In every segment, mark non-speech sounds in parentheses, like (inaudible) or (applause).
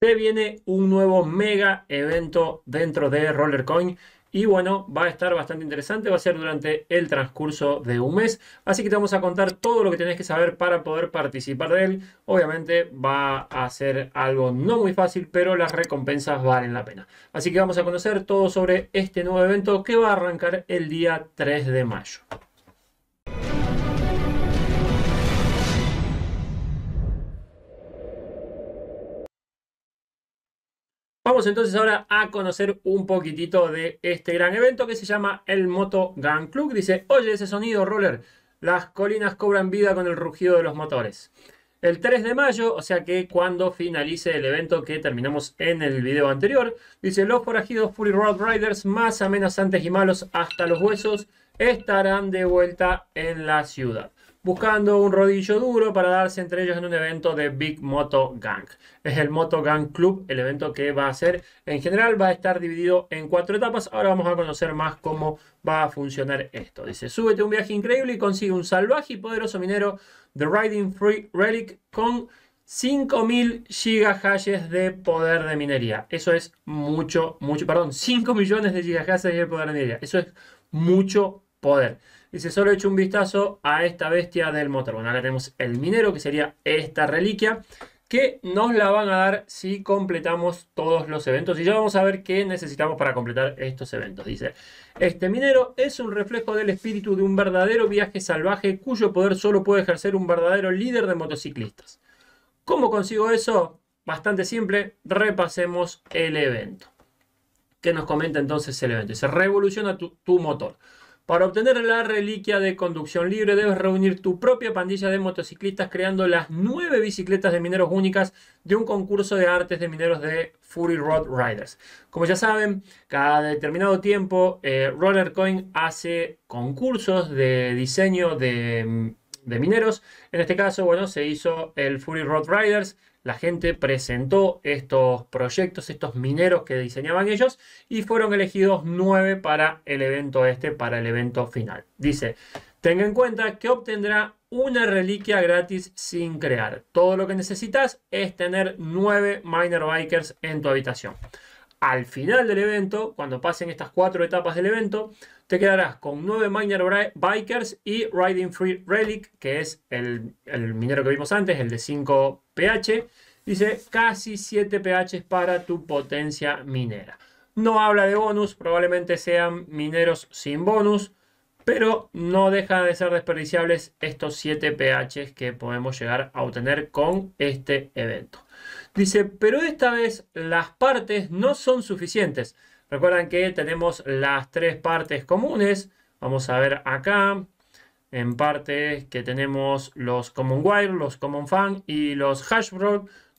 Se viene un nuevo mega evento dentro de Rollercoin. Y bueno, va a estar bastante interesante, va a ser durante el transcurso de un mes. Así que te vamos a contar todo lo que tenés que saber para poder participar de él. Obviamente va a ser algo no muy fácil, pero las recompensas valen la pena. Así que vamos a conocer todo sobre este nuevo evento que va a arrancar el día 3 de mayo. Vamos entonces ahora a conocer un poquitito de este gran evento que se llama el Moto Gun Club. Dice, oye ese sonido, roller, las colinas cobran vida con el rugido de los motores. El 3 de mayo, o sea que cuando finalice el evento que terminamos en el video anterior, dice, los forajidos Fury Road Riders más amenazantes y malos hasta los huesos estarán de vuelta en la ciudad buscando un rodillo duro para darse entre ellos en un evento de Big Moto Gang. Es el Moto Gang Club, el evento que va a ser en general, va a estar dividido en cuatro etapas. Ahora vamos a conocer más cómo va a funcionar esto. Dice, súbete un viaje increíble y consigue un salvaje y poderoso minero de Riding Free Relic con 5000 gigahashes de poder de minería. Eso es mucho, mucho, perdón, 5 millones de gigahashes de poder de minería. Eso es mucho poder. Dice, solo he hecho un vistazo a esta bestia del motor. Bueno, acá tenemos el minero, que sería esta reliquia, que nos la van a dar si completamos todos los eventos. Y ya vamos a ver qué necesitamos para completar estos eventos. Dice, este minero es un reflejo del espíritu de un verdadero viaje salvaje, cuyo poder solo puede ejercer un verdadero líder de motociclistas. ¿Cómo consigo eso? Bastante simple, repasemos el evento. ¿Qué nos comenta entonces el evento? Se revoluciona tu motor. Para obtener la reliquia de conducción libre debes reunir tu propia pandilla de motociclistas creando las nueve bicicletas de mineros únicas de un concurso de artes de mineros de Fury Road Riders. Como ya saben, cada determinado tiempo eh, Rollercoin hace concursos de diseño de, de mineros. En este caso, bueno, se hizo el Fury Road Riders la gente presentó estos proyectos, estos mineros que diseñaban ellos y fueron elegidos nueve para el evento este, para el evento final. Dice, tenga en cuenta que obtendrá una reliquia gratis sin crear. Todo lo que necesitas es tener nueve Miner Bikers en tu habitación. Al final del evento, cuando pasen estas cuatro etapas del evento, te quedarás con 9 Miner Bikers y Riding Free Relic, que es el, el minero que vimos antes, el de 5 pH. Dice casi 7 pH para tu potencia minera. No habla de bonus, probablemente sean mineros sin bonus, pero no deja de ser desperdiciables estos 7 pH que podemos llegar a obtener con este evento. Dice, pero esta vez las partes no son suficientes. Recuerdan que tenemos las tres partes comunes. Vamos a ver acá. En partes que tenemos los common wire, los common fan y los hash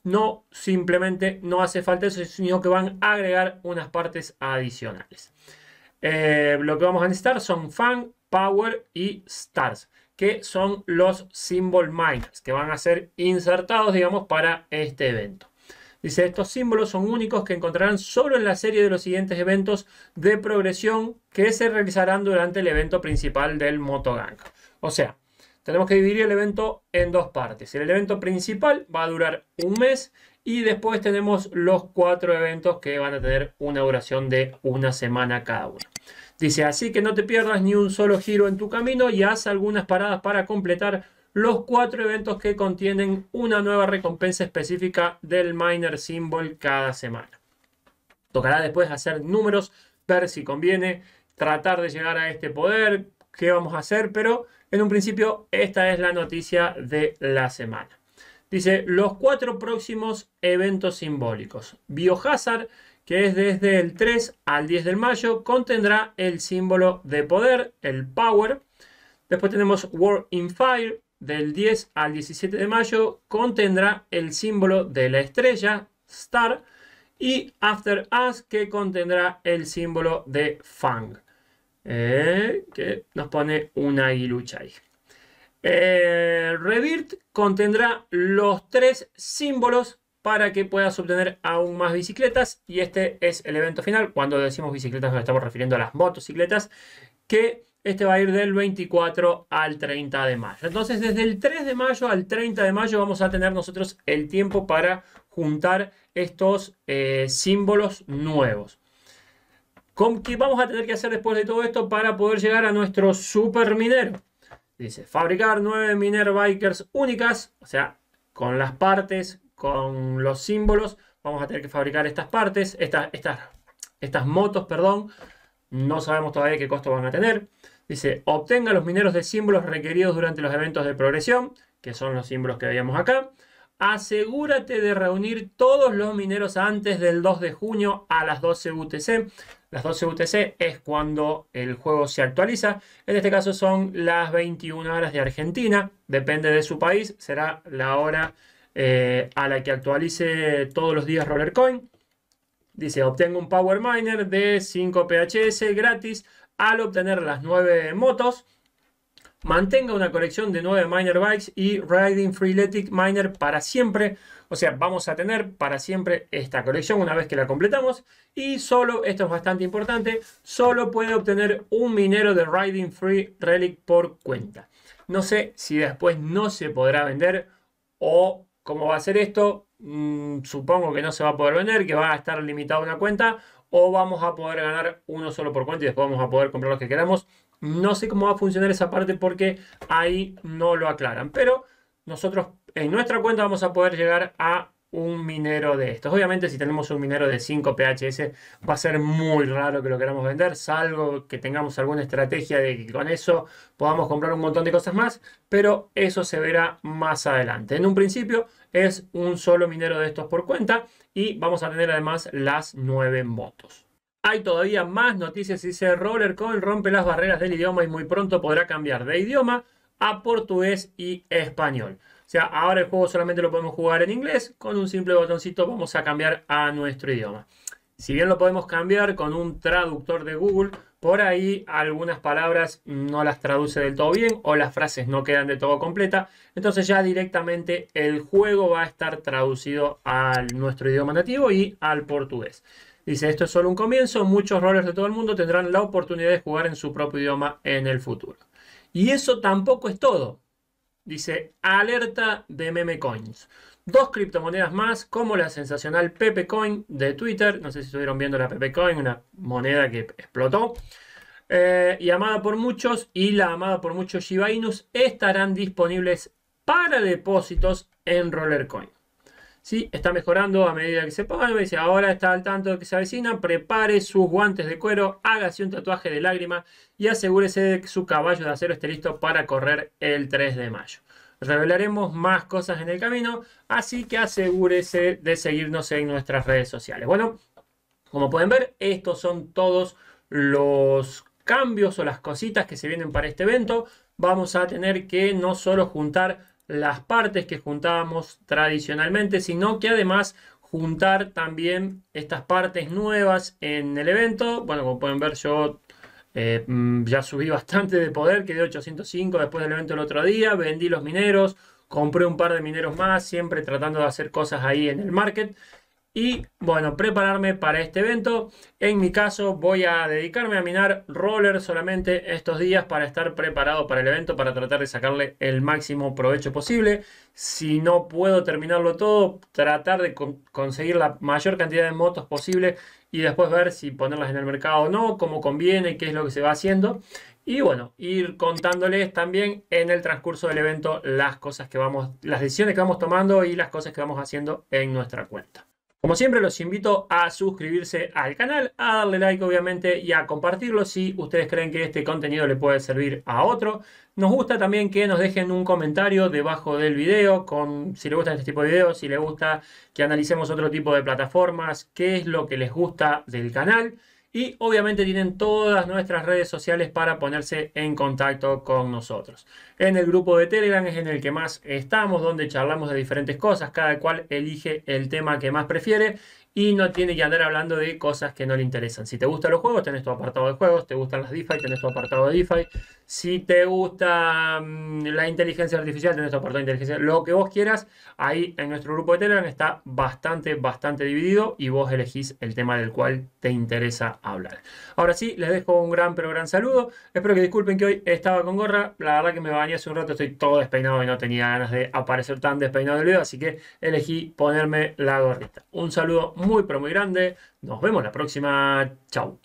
No simplemente no hace falta eso, sino que van a agregar unas partes adicionales. Eh, lo que vamos a necesitar son fan, power y stars que son los symbol miners que van a ser insertados digamos para este evento. Dice, estos símbolos son únicos que encontrarán solo en la serie de los siguientes eventos de progresión que se realizarán durante el evento principal del Motogang. O sea, tenemos que dividir el evento en dos partes. El evento principal va a durar un mes y después tenemos los cuatro eventos que van a tener una duración de una semana cada uno. Dice, así que no te pierdas ni un solo giro en tu camino y haz algunas paradas para completar los cuatro eventos que contienen una nueva recompensa específica del Miner Symbol cada semana. Tocará después hacer números, ver si conviene tratar de llegar a este poder, qué vamos a hacer, pero en un principio esta es la noticia de la semana. Dice, los cuatro próximos eventos simbólicos. Biohazard, que es desde el 3 al 10 de mayo, contendrá el símbolo de poder, el power. Después tenemos War in Fire, del 10 al 17 de mayo contendrá el símbolo de la estrella, Star, y After Us, que contendrá el símbolo de Fang, eh, que nos pone una aguilucha ahí. Eh, Rebirth contendrá los tres símbolos para que puedas obtener aún más bicicletas y este es el evento final. Cuando decimos bicicletas nos estamos refiriendo a las motocicletas que este va a ir del 24 al 30 de mayo. Entonces, desde el 3 de mayo al 30 de mayo vamos a tener nosotros el tiempo para juntar estos eh, símbolos nuevos. ¿Qué vamos a tener que hacer después de todo esto para poder llegar a nuestro super minero? Dice, fabricar nueve Miner Bikers únicas, o sea, con las partes, con los símbolos, vamos a tener que fabricar estas partes, estas, estas, estas motos, perdón, no sabemos todavía qué costo van a tener. Dice, obtenga los mineros de símbolos requeridos durante los eventos de progresión, que son los símbolos que veíamos acá. Asegúrate de reunir todos los mineros antes del 2 de junio a las 12 UTC. Las 12 UTC es cuando el juego se actualiza. En este caso son las 21 horas de Argentina. Depende de su país. Será la hora eh, a la que actualice todos los días Rollercoin. Dice, obtengo un Power Miner de 5 PHS gratis al obtener las 9 motos. Mantenga una colección de 9 Miner Bikes y Riding Freeletic Miner para siempre. O sea, vamos a tener para siempre esta colección una vez que la completamos. Y solo, esto es bastante importante, solo puede obtener un minero de Riding Free Relic por cuenta. No sé si después no se podrá vender o cómo va a ser esto. Mm, supongo que no se va a poder vender, que va a estar limitado una cuenta. O vamos a poder ganar uno solo por cuenta y después vamos a poder comprar los que queramos. No sé cómo va a funcionar esa parte porque ahí no lo aclaran. Pero nosotros en nuestra cuenta vamos a poder llegar a un minero de estos. Obviamente si tenemos un minero de 5 PHS va a ser muy raro que lo queramos vender, salvo que tengamos alguna estrategia de que con eso podamos comprar un montón de cosas más, pero eso se verá más adelante. En un principio es un solo minero de estos por cuenta y vamos a tener además las 9 motos. Hay todavía más noticias, dice Rollercoin rompe las barreras del idioma y muy pronto podrá cambiar de idioma a portugués y español. O sea, ahora el juego solamente lo podemos jugar en inglés, con un simple botoncito vamos a cambiar a nuestro idioma. Si bien lo podemos cambiar con un traductor de Google, por ahí algunas palabras no las traduce del todo bien o las frases no quedan de todo completa. Entonces ya directamente el juego va a estar traducido a nuestro idioma nativo y al portugués. Dice, esto es solo un comienzo, muchos rollers de todo el mundo tendrán la oportunidad de jugar en su propio idioma en el futuro. Y eso tampoco es todo. Dice, alerta de meme coins. Dos criptomonedas más, como la sensacional Pepe Coin de Twitter. No sé si estuvieron viendo la Pepe Coin, una moneda que explotó. Eh, y amada por muchos, y la amada por muchos Shiba estarán disponibles para depósitos en Rollercoin. ¿Sí? Está mejorando a medida que se paga. Dice, ahora está al tanto de que se avecina. Prepare sus guantes de cuero, hágase un tatuaje de lágrima y asegúrese de que su caballo de acero esté listo para correr el 3 de mayo. Revelaremos más cosas en el camino, así que asegúrese de seguirnos en nuestras redes sociales. Bueno, como pueden ver, estos son todos los cambios o las cositas que se vienen para este evento. Vamos a tener que no solo juntar las partes que juntábamos tradicionalmente, sino que además juntar también estas partes nuevas en el evento. Bueno, como pueden ver yo eh, mm, ya subí (laughs) bastante de poder, quedé 805 después del evento el otro día, vendí los mineros, compré un par de mineros más, siempre tratando de hacer cosas ahí en el market y bueno, prepararme para este evento. En mi caso voy a dedicarme a minar roller solamente estos días para estar preparado para el evento, para tratar de sacarle el máximo provecho posible. Si no puedo terminarlo todo, tratar de conseguir la mayor cantidad de motos posible y después ver si ponerlas en el mercado o no, cómo conviene, qué es lo que se va haciendo. Y bueno, ir contándoles también en el transcurso del evento las cosas que vamos, las decisiones que vamos tomando y las cosas que vamos haciendo en nuestra cuenta. Como siempre los invito a suscribirse al canal, a darle like obviamente y a compartirlo si ustedes creen que este contenido le puede servir a otro. Nos gusta también que nos dejen un comentario debajo del video con si les gusta este tipo de videos, si les gusta que analicemos otro tipo de plataformas, qué es lo que les gusta del canal. Y obviamente tienen todas nuestras redes sociales para ponerse en contacto con nosotros. En el grupo de Telegram es en el que más estamos, donde charlamos de diferentes cosas, cada cual elige el tema que más prefiere y no tiene que andar hablando de cosas que no le interesan. Si te gustan los juegos, tenés tu apartado de juegos, te gustan las DeFi, tenés tu apartado de DeFi. Si te gusta mm, la inteligencia artificial, tenés tu apartado de inteligencia, lo que vos quieras, ahí en nuestro grupo de Telegram está bastante, bastante dividido y vos elegís el tema del cual te interesa hablar. Ahora sí, les dejo un gran, pero gran saludo. Espero que disculpen que hoy estaba con gorra. La verdad que me bañé hace un rato, estoy todo despeinado y no tenía ganas de aparecer tan despeinado el video, así que elegí ponerme la gorrita. Un saludo muy, pero muy grande. Nos vemos la próxima. Chau.